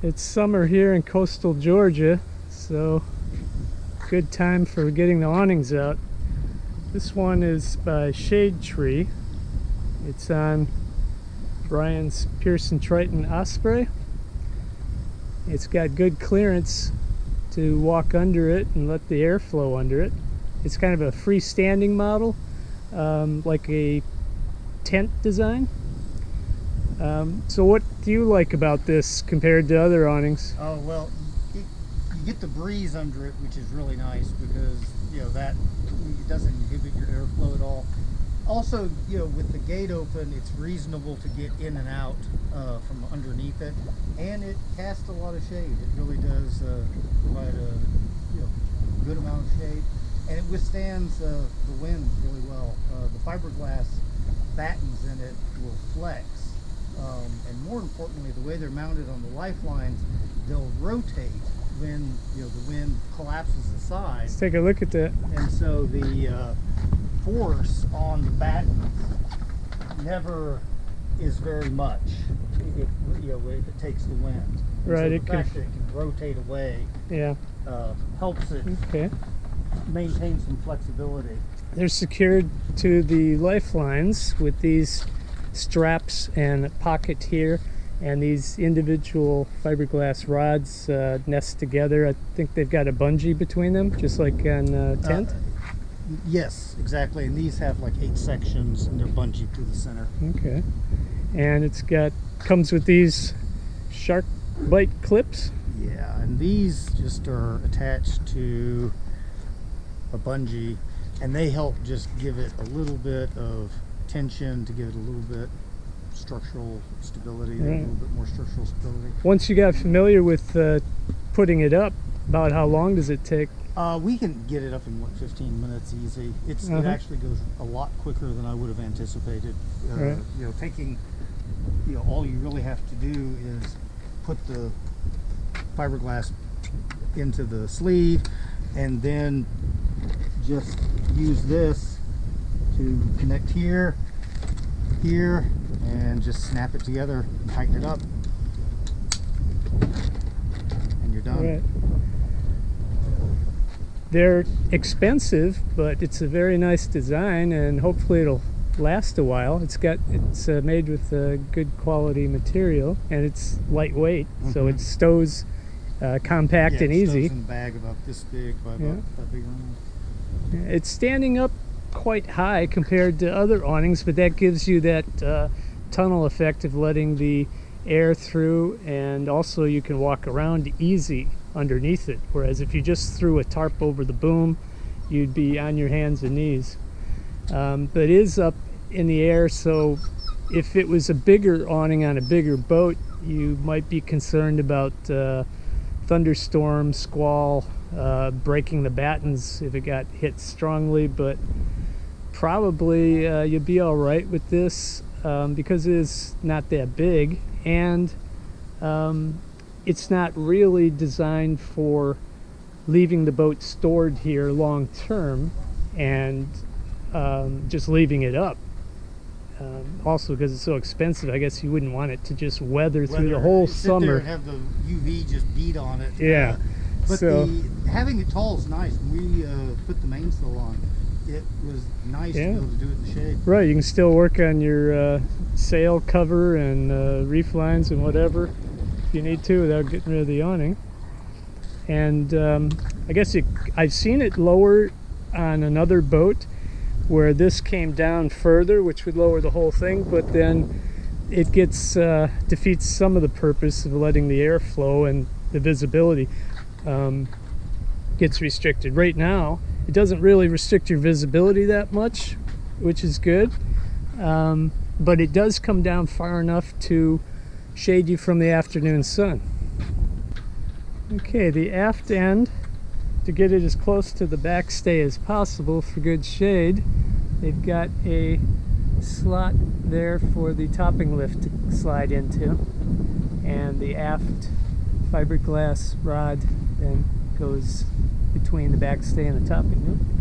It's summer here in coastal Georgia, so good time for getting the awnings out. This one is by Shadetree. It's on Brian's Pearson Triton Osprey. It's got good clearance to walk under it and let the air flow under it. It's kind of a freestanding model, um, like a tent design. Um, so what do you like about this compared to other awnings? Oh well, you, get the breeze under it, which is really nice because you know that it doesn't inhibit your airflow at all. Also, you know, with the gate open, it's reasonable to get in and out uh, from underneath it, and it casts a lot of shade. It really does uh, provide a you know good amount of shade, and it withstands uh, the winds really well. Uh, the fiberglass battens in it will flex um, and more importantly, the way they're mounted on the lifelines, they'll rotate when you know the wind collapses the side. Let's take a look at that. And so the uh, force on the battens never is very much. If, you know, if it takes the wind. And Right, So the it can- fact that it can rotate away Yeah. uh, helps it Okay. maintain some flexibility. They're secured to the lifelines with these straps and pocket here and these individual fiberglass rods uh, nest together. I think they've got a bungee between them, just like on uh, tent. Uh, yes, exactly. And these have like eight sections, and they're bungee through the center. Okay. And it's got comes with these shark bite clips. Yeah, and these just are attached to a bungee, and they help just give it a little bit of tension to give it a little bit structural stability, a little bit more structural stability. Once you got familiar with uh, putting it up, about how long does it take? Uh, we can get it up in what 15 minutes easy. It's Uh-huh. it actually goes a lot quicker than I would have anticipated. Uh, Right. You know, taking you know all you really have to do is put the fiberglass into the sleeve, and then just use this to connect here, here, and just snap it together and tighten it up, and you're done. Right. They're expensive, but it's a very nice design, and hopefully it'll last a while. It's got it's uh, made with a good quality material, and it's lightweight, so Mhm. it stows uh, compact Yeah, and easy. in a bag about this big by about that big. It's standing up quite high compared to other awnings, but that gives you that uh, tunnel effect of letting the air through, and also you can walk around easy underneath it. Whereas if you just threw a tarp over the boom, you'd be on your hands and knees. Um, but it is up in the air, so if it was a bigger awning on a bigger boat, you might be concerned about uh, thunderstorm, squall, uh, breaking the battens if it got hit strongly. But probably uh, you'll be all right with this um, because it is not that big and um, it's not really designed for leaving the boat stored here long term and um, just leaving it up. Um, also, because it's so expensive, I guess you wouldn't want it to just weather through the whole summer. have the UV just beat on it. Yeah. Uh, but So- the having it tall is nice. We uh, put the mainsail on, it was nice Yeah. to be able to do it in the shade. Right, you can still work on your uh, sail cover and uh, reef lines and whatever if you need to without getting rid of the awning. And um, I guess it, I've seen it lower on another boat where this came down further, which would lower the whole thing, but then it gets uh, defeats some of the purpose of letting the air flow and the visibility um, gets restricted. Right now, it doesn't really restrict your visibility that much, which is good. Um, but it does come down far enough to shade you from the afternoon sun. Okay, the aft end, to get it as close to the backstay as possible for good shade, they've got a slot there for the topping lift to slide into. And the aft fiberglass rod then goes between the backstay and the topping.